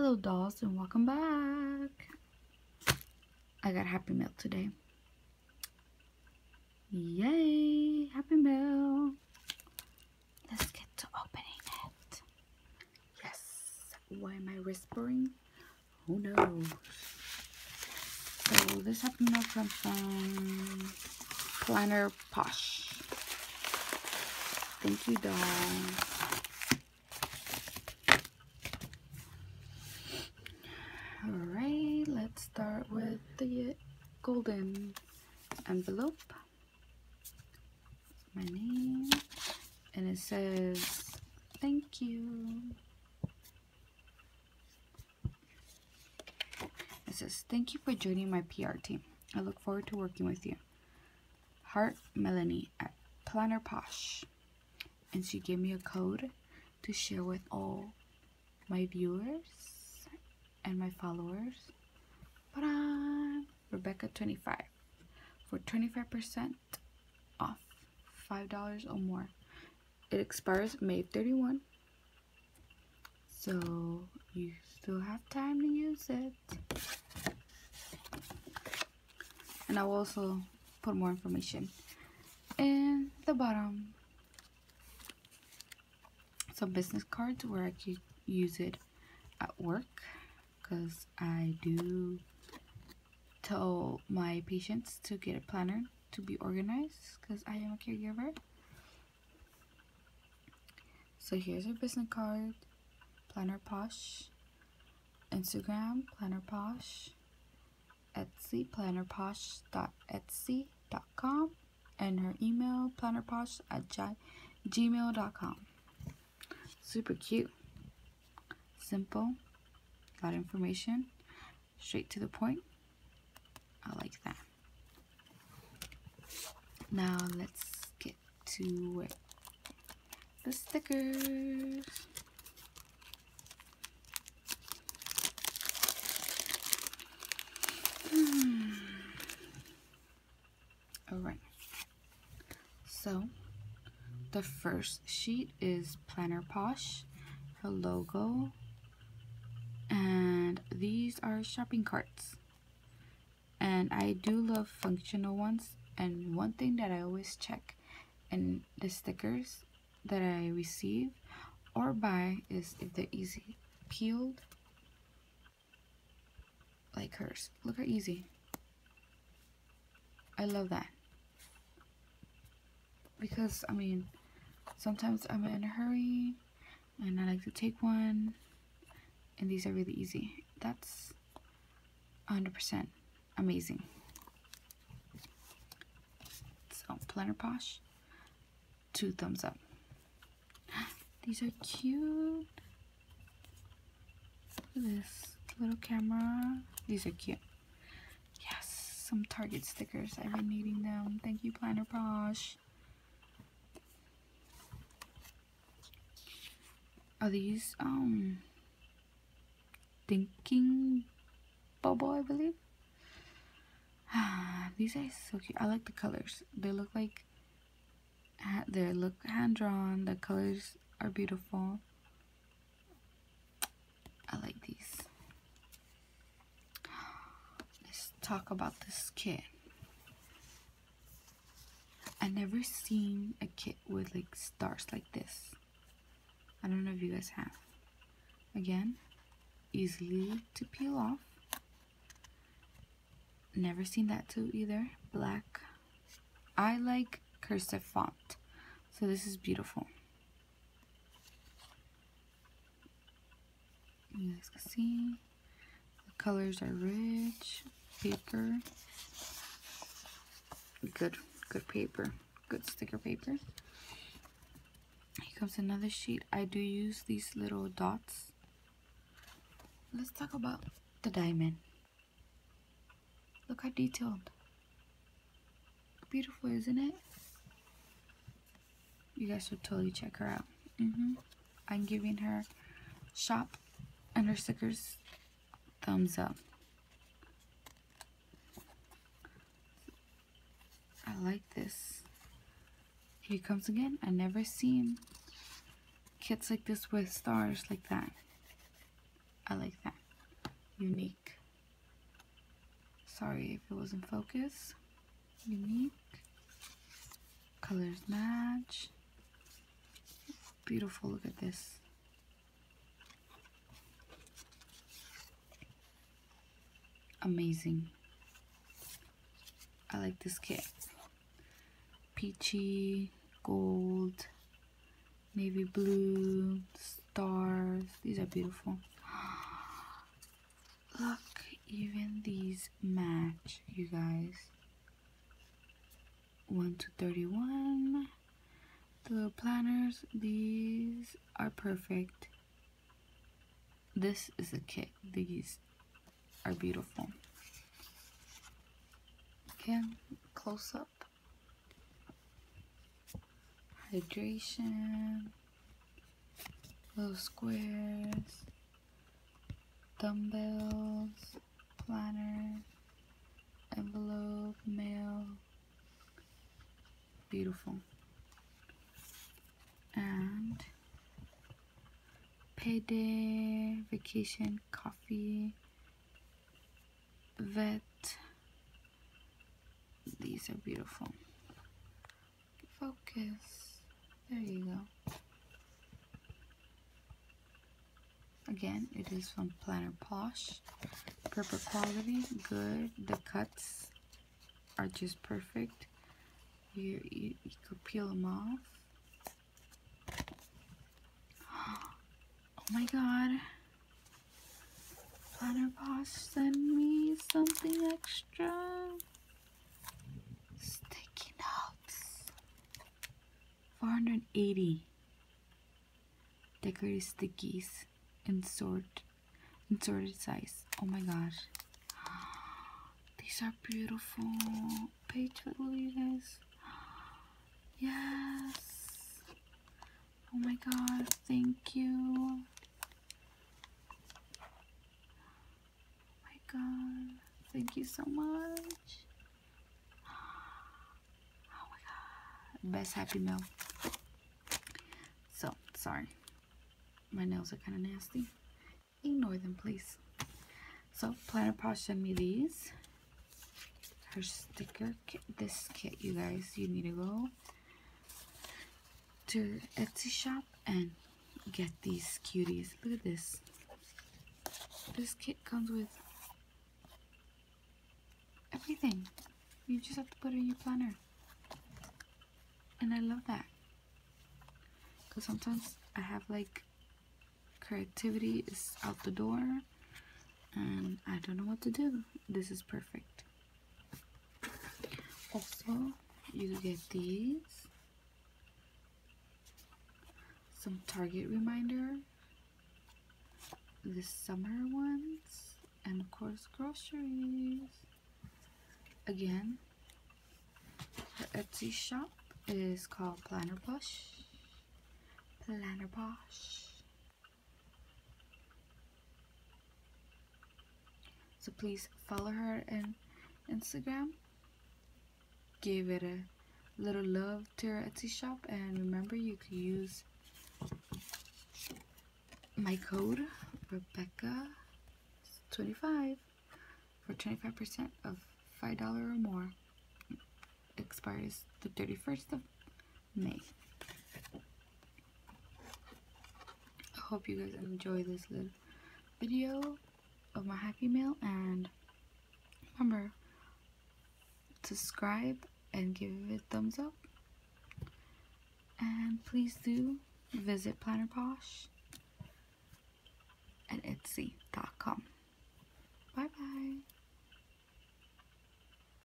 Hello dolls and welcome back. I got Happy mail today. Yay! Happy mail. Let's get to opening it. Yes. Why am I whispering? Who knows? So this Happy mail comes from Planner Posh. Thank you, doll. Alright, let's start with the golden envelope. My name. And it says, thank you. It says, thank you for joining my PR team. I look forward to working with you. Heart Melanie at Planner Posh. And she gave me a code to share with all my viewers and my followers. Ta-da! Rebecca25 for 25% off $5 or more. It expires May 31. So you still have time to use it. And I will also put more information in the bottom. Some business cards where I could use it at work because I do tell my patients to get a planner to be organized because I am a caregiver. So here's a business card, Planner Posh, Instagram, Planner Posh, Etsy, plannerposh.etsy.com, and her email, plannerposh at gmail.com. Super cute. Simple got information, straight to the point. I like that. Now let's get to. The stickers. Hmm. Alright. So, the first sheet is Planner Posh, her logo, and these are shopping carts and I do love functional ones. And one thing that I always check in the stickers that I receive or buy is if they're easy peeled like hers. Look how easy. I love that. Because I mean sometimes I'm in a hurry and I like to take one and these are really easy. That's 100% amazing. So, Planner Posh, two thumbs up. These are cute. Look at this little camera. These are cute. Yes, some Target stickers. I've been needing them. Thank you, Planner Posh. Are these, um, thinking bubble, I believe. These are so cute. I like the colors. They look like they look hand drawn. The colors are beautiful. I like these. Let's talk about this kit. I never seen a kit with like stars like this. I don't know if you guys have. Again, easily to peel off. Never seen that too either. Black. I like cursive font. So this is beautiful. You guys can see the colors are rich. Paper. Good, good paper. Good sticker paper. Here comes another sheet. I do use these little dots let's talk about the diamond. Look how detailed. Beautiful, isn't it? You guys should totally check her out. Mm -hmm. I'm giving her shop and her stickers thumbs up. I like this. Here comes again. I never seen kits like this with stars like that. I like that. unique. Sorry if it wasn't focus. Unique. Colors match. Beautiful, look at this. Amazing. I like this kit. Peachy, gold, navy blue, stars. These are beautiful. Look, even these match, you guys. 1 to 31. The planners, these are perfect. This is a kit. These are beautiful. Again, close up. Hydration. Little squares. Dumbbells. Planner. Envelope. Mail. Beautiful. And payday, vacation, coffee, vet. These are beautiful. Focus. There you go. Again, it is from Planner Posh. Purple quality, good. The cuts are just perfect. You, you, you could peel them off. Oh my god. Planner Posh sent me something extra. Sticky notes. 480 decorated stickies in sort in sorted size. Oh my gosh. These are beautiful. Page you guys. Yes. Oh my god, thank you. Oh my god, thank you so much. Oh my god, best happy mail. So, sorry. My nails are kind of nasty. Ignore them, please. So, Planner Posh sent me these. Her sticker kit. This kit, you guys, you need to go to Etsy shop and get these cuties. Look at this. This kit comes with everything. You just have to put it in your planner. And I love that. Because sometimes I have like creativity is out the door and I don't know what to do. This is perfect. Also, you get these some Target reminder, the summer ones, and of course groceries. Again, Etsy shop is called Planner Posh. Planner Posh. So please follow her on Instagram. Give it a little love to her Etsy shop and remember you can use my code Rebecca 25 for 25% of $5 or more expires the 31st of May. I hope you guys enjoy this little video of my Happy mail and remember subscribe and give it a thumbs up and please do visit Planner Posh at Etsy.com. Bye bye.